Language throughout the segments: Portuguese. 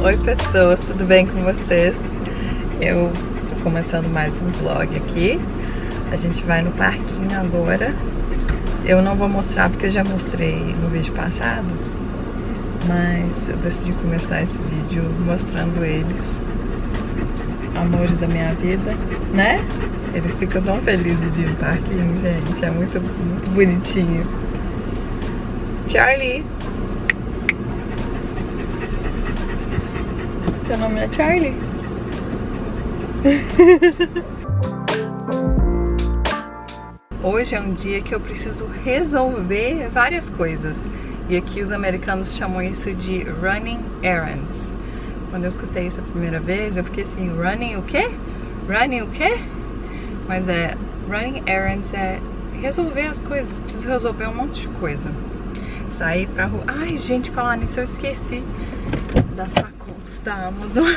Oi pessoas, tudo bem com vocês? Eu tô começando mais um vlog aqui. A gente vai no parquinho agora. Eu não vou mostrar porque eu já mostrei no vídeo passado, mas eu decidi começar esse vídeo mostrando eles. Amores da minha vida, né? Eles ficam tão felizes de ir no parquinho, gente. É muito, muito bonitinho. Charlie! Seu nome é Charlie? Hoje é um dia que eu preciso resolver várias coisas. E aqui os americanos chamam isso de running errands. Quando eu escutei isso a primeira vez, eu fiquei assim, running o quê? Running o quê? Mas é, running errands é resolver as coisas, preciso resolver um monte de coisa. Sair pra rua. Ai, gente, falar nisso, eu esqueci das sacolas da Amazon.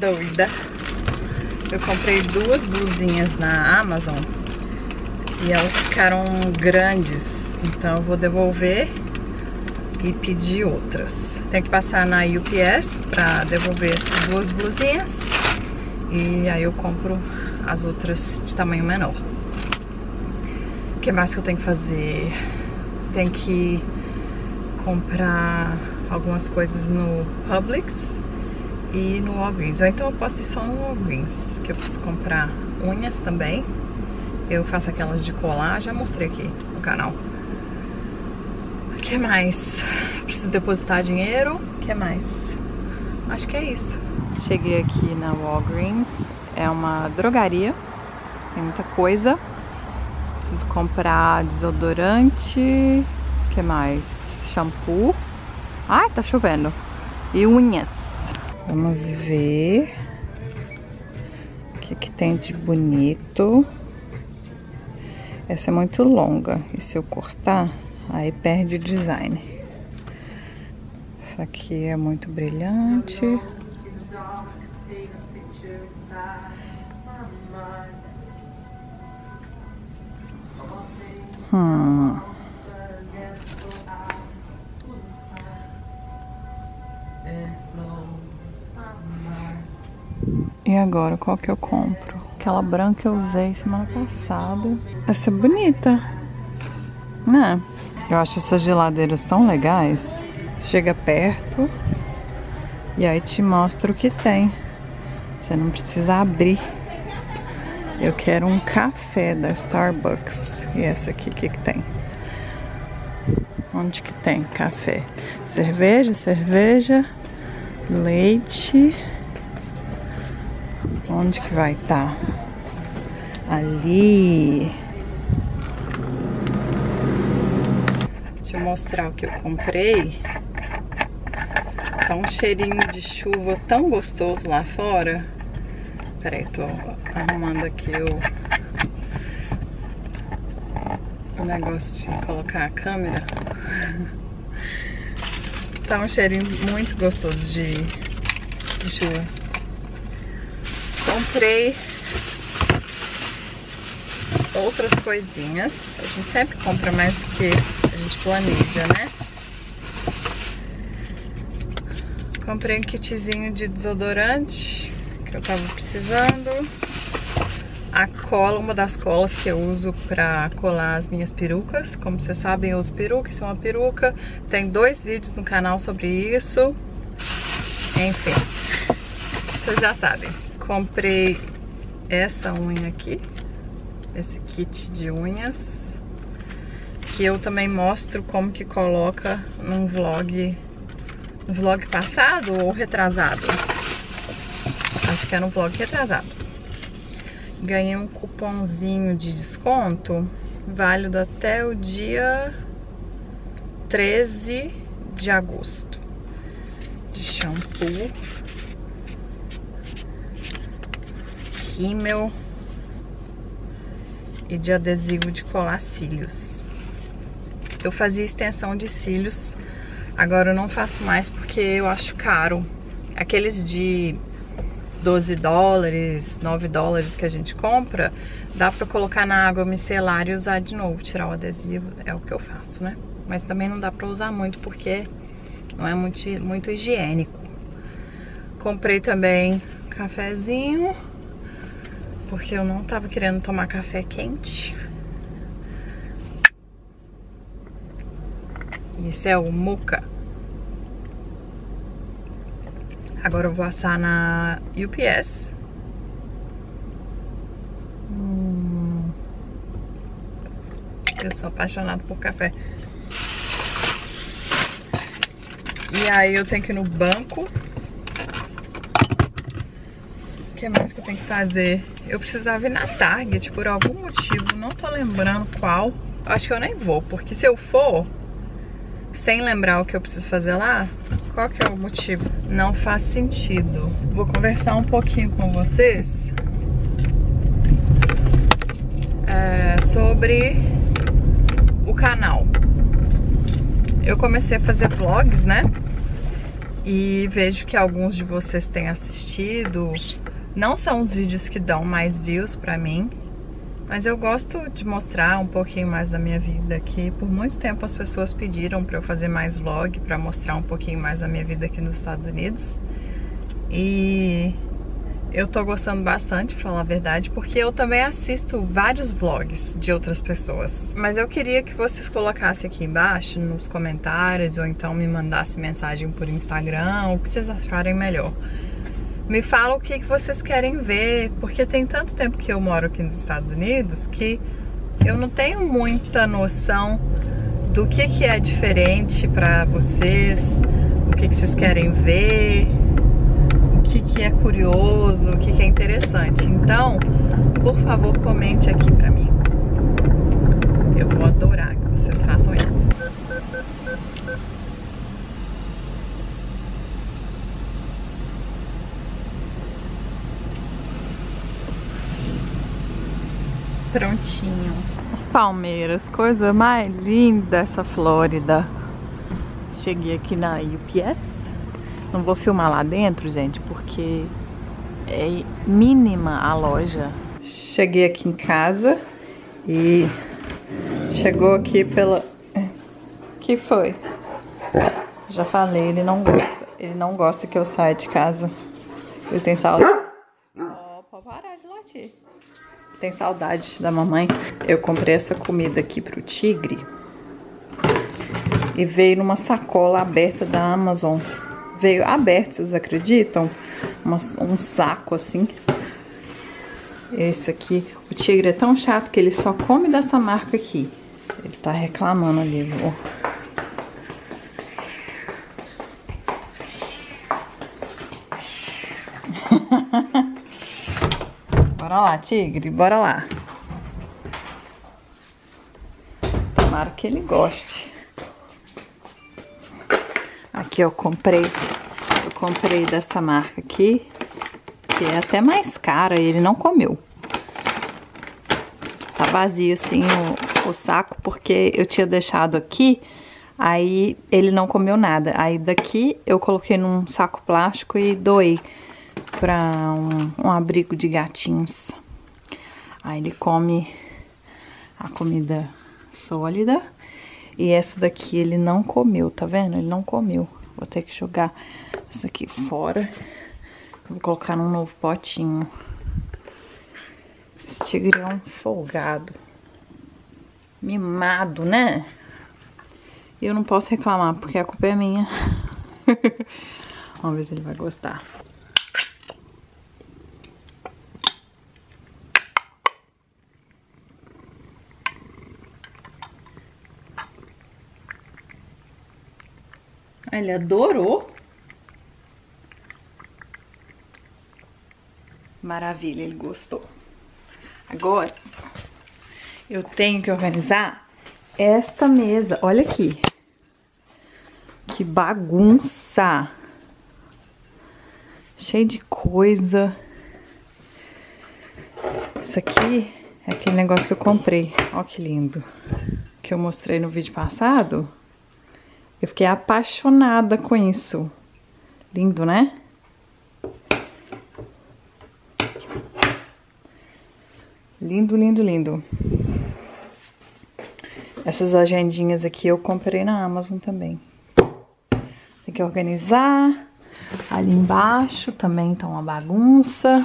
Doida. Eu comprei duas blusinhas na Amazon e elas ficaram grandes, então eu vou devolver e pedir outras. Tem que passar na UPS para devolver essas duas blusinhas e aí eu compro as outras de tamanho menor. O que mais que eu tenho que fazer? Tem que comprar algumas coisas no Publix e no Walgreens. Ou então eu posso ir só no Walgreens, que eu preciso comprar unhas também. Eu faço aquelas de colar, já mostrei aqui no canal. O que mais? Preciso depositar dinheiro. O que mais? Acho que é isso. Cheguei aqui na Walgreens. É uma drogaria. Tem muita coisa. Preciso comprar desodorante. Que mais? Shampoo. Ai, tá chovendo. E unhas. Vamos ver o que, que tem de bonito. Essa é muito longa e se eu cortar, aí perde o design. Essa aqui é muito brilhante. Hum. E agora, qual que eu compro? Aquela branca eu usei semana passada. Essa é bonita. Né? Eu acho essas geladeiras tão legais. Chega perto e aí te mostra o que tem. Você não precisa abrir. Eu quero um café da Starbucks. E essa aqui, o que, que tem? Onde que tem café? Cerveja, cerveja, leite. Onde que vai estar? Tá? Ali. Deixa eu mostrar o que eu comprei. Tá um cheirinho de chuva tão gostoso lá fora. Peraí, tô arrumando aqui o, o negócio de colocar a câmera. tá um cheirinho muito gostoso de, de chuva. Comprei outras coisinhas. A gente sempre compra mais do que a gente planeja, né? Comprei um kitzinho de desodorante que eu tava precisando. A cola, uma das colas que eu uso pra colar as minhas perucas. Como vocês sabem, eu uso peruca, isso é uma peruca. Tem dois vídeos no canal sobre isso. Enfim, vocês já sabem. Comprei essa unha aqui, esse kit de unhas. Que eu também mostro como que coloca num vlog, vlog passado ou retrasado. Acho que era um vlog retrasado. Ganhei um cupomzinho de desconto, válido até o dia 13 de agosto. De shampoo. Rímel. E de adesivo de colar cílios. Eu fazia extensão de cílios, agora eu não faço mais porque eu acho caro. Aqueles de 12 dólares, 9 dólares que a gente compra, dá pra colocar na água micelar e usar de novo, tirar o adesivo, é o que eu faço, né? Mas também não dá pra usar muito porque não é muito, muito higiênico. Comprei também cafezinho, porque eu não tava querendo tomar café quente. Esse é o Muca. Agora eu vou assar na UPS. Hum. Eu sou apaixonado por café. E aí eu tenho que ir no banco. O que mais que eu tenho que fazer? Eu precisava ir na Target por algum motivo, não tô lembrando qual. Acho que eu nem vou, porque se eu for, sem lembrar o que eu preciso fazer lá, qual que é o motivo? Não faz sentido. Vou conversar um pouquinho com vocês é, sobre o canal. Eu comecei a fazer vlogs, né? E vejo que alguns de vocês têm assistido. Não são os vídeos que dão mais views pra mim, mas eu gosto de mostrar um pouquinho mais da minha vida aqui. Por muito tempo as pessoas pediram para eu fazer mais vlog, para mostrar um pouquinho mais da minha vida aqui nos Estados Unidos. E eu tô gostando bastante, pra falar a verdade, porque eu também assisto vários vlogs de outras pessoas. Mas eu queria que vocês colocassem aqui embaixo nos comentários ou então me mandassem mensagem por Instagram, o que vocês acharem melhor. Me fala o que, que vocês querem ver, porque tem tanto tempo que eu moro aqui nos Estados Unidos que eu não tenho muita noção do que, que é diferente para vocês, o que, que vocês querem ver, o que, que é curioso, o que, que é interessante. Então, por favor, comente aqui para mim. Eu vou adorar que vocês façam isso. Prontinho. As palmeiras, coisa mais linda essa Flórida. Cheguei aqui na UPS. Não vou filmar lá dentro, gente, porque é mínima a loja. Cheguei aqui em casa e chegou aqui pela... que foi? Já falei, ele não gosta. Ele não gosta que eu saia de casa. Ele tem saudade. Ó, oh, pode parar de latir tem saudade da mamãe. Eu comprei essa comida aqui pro tigre. E veio numa sacola aberta da Amazon. Veio aberto, vocês acreditam? Uma, um saco assim. Esse aqui. O tigre é tão chato que ele só come dessa marca aqui. Ele tá reclamando ali, viu? Bora lá, tigre, bora lá. Tomara que ele goste. Aqui eu comprei, eu comprei dessa marca aqui, que é até mais cara e ele não comeu. Tá vazio assim o, o saco, porque eu tinha deixado aqui, aí ele não comeu nada. Aí daqui eu coloquei num saco plástico e doei para um, um abrigo de gatinhos. Aí ele come a comida sólida. E essa daqui ele não comeu, tá vendo? Ele não comeu. Vou ter que jogar essa aqui fora. Vou colocar num novo potinho. Esse tigre é um folgado. Mimado, né? E eu não posso reclamar, porque a culpa é minha. Vamos ver se ele vai gostar. Ele adorou. Maravilha, ele gostou. Agora, eu tenho que organizar esta mesa. Olha aqui. Que bagunça. Cheio de coisa. Isso aqui é aquele negócio que eu comprei. Olha que lindo. Que eu mostrei no vídeo passado. Eu fiquei apaixonada com isso. Lindo, né? Lindo, lindo, lindo. Essas agendinhas aqui eu comprei na Amazon também. Tem que organizar. Ali embaixo também tá uma bagunça.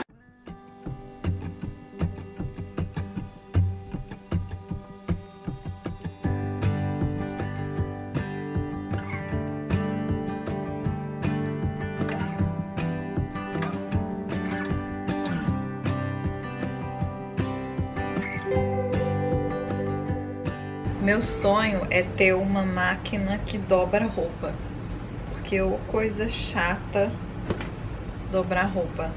Meu sonho é ter uma máquina que dobra roupa. Porque é coisa chata dobrar roupa.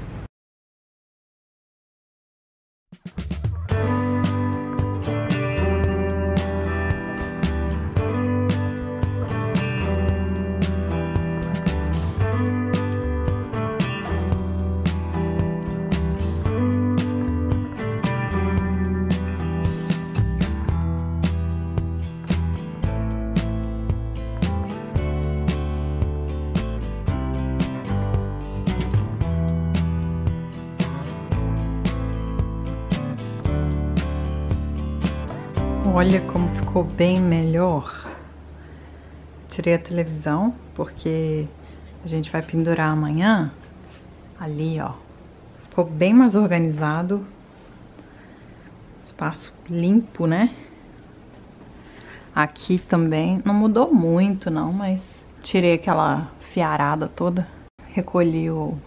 Olha como ficou bem melhor. Tirei a televisão porque a gente vai pendurar amanhã. Ali, ó. Ficou bem mais organizado. Espaço limpo, né? Aqui também não mudou muito não, mas tirei aquela fiarada toda. Recolhi o,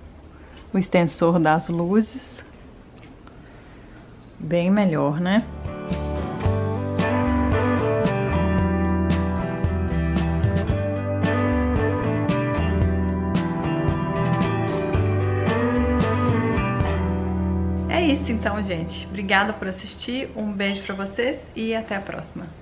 o extensor das luzes. Bem melhor, né? Então, gente. Obrigada por assistir, um beijo pra vocês e até a próxima.